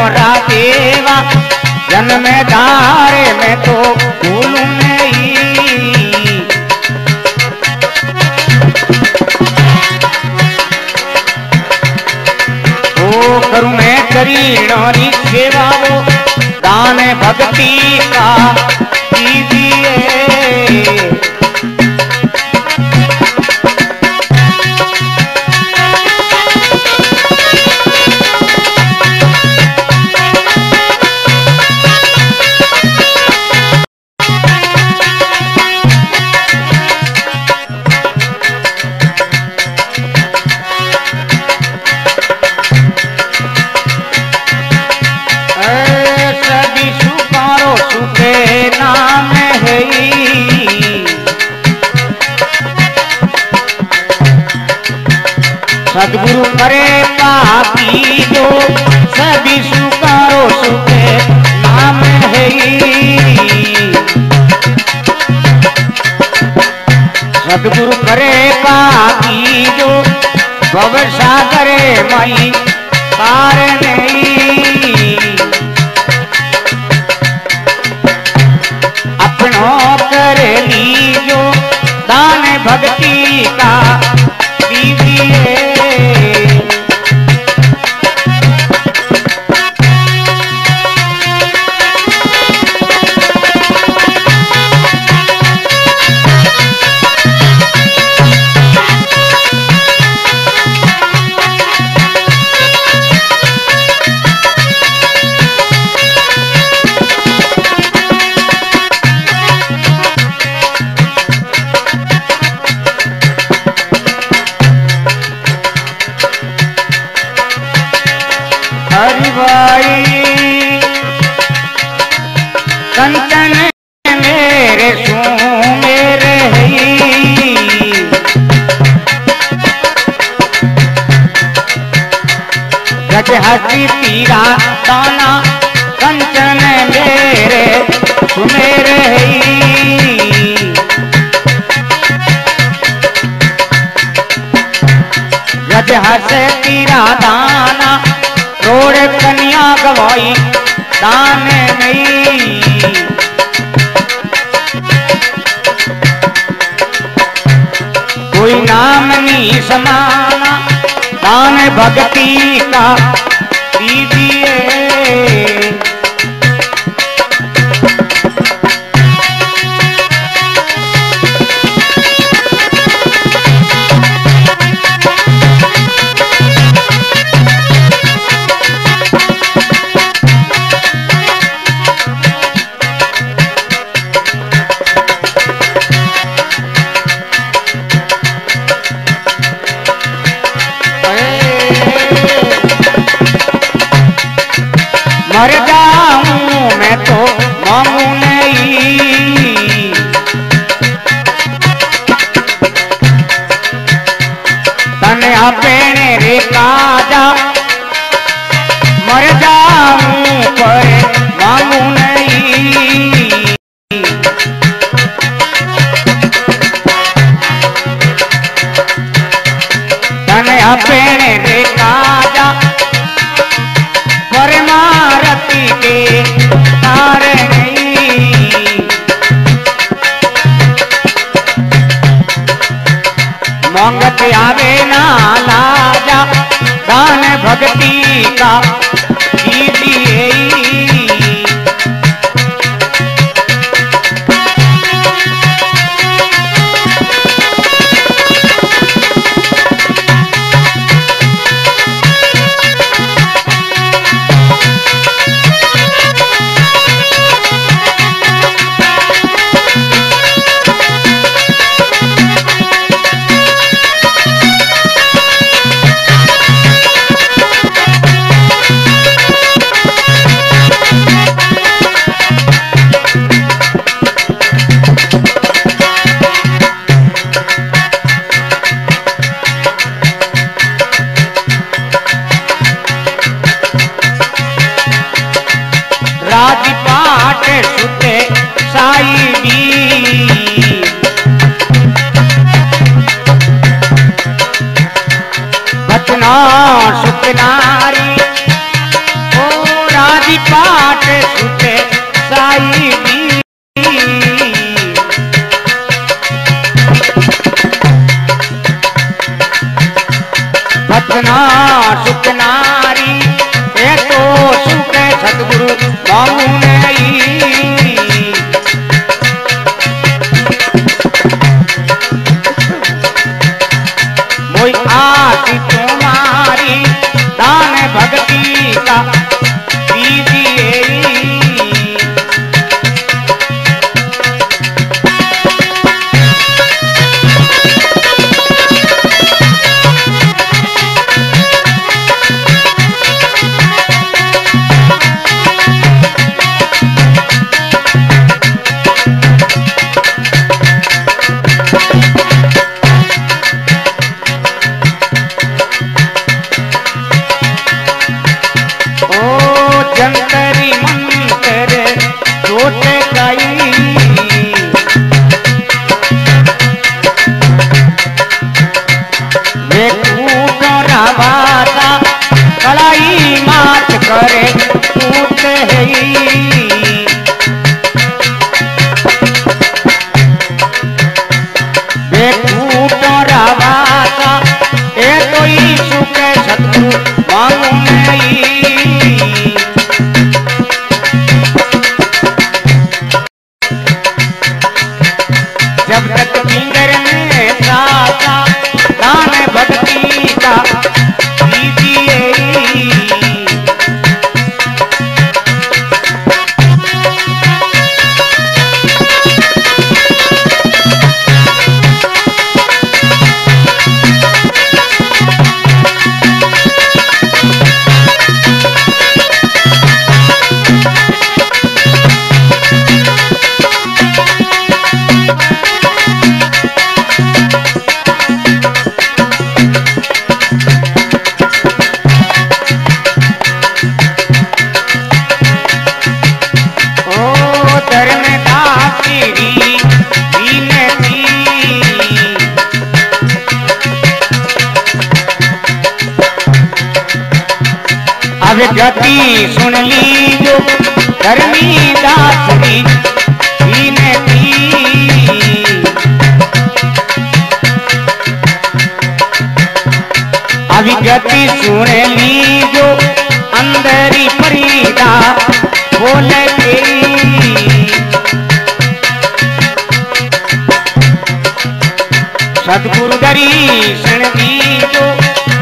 सतगुरुदेव देवा, जन्म धारे में तो भूल नहीं। ओ करुणे करीणोरी सेवा वो दान भक्ति का, कीजिए। सभी सुकारो सुखे नाम है सदगुरु करे पापी जो भव सागरे मई पार नहीं भाई। कंचन मेरे सू मेरे हसी पीरा दाना कंचन मेरे सुमेरे गज हसे तीरा दाना रोड कन्या गवाई दान नहीं। कोई नाम नहीं समाना दान भक्ति का। मर जाऊँ मैं तो मांगू नहीं। तने अपने रे काजा, मर जाऊँ पर मांगू नहीं। तने अपने मंगत आवे ना बाट सुत साई दी। बचना सुत नारी ओ राधी पाठ सुत हमारे टूट है अब गति सुन ली धर्मी दासरी अभी गति सुन ली जो अंदरी फरीदा बोले सतगुरु दीजो दान भक्ति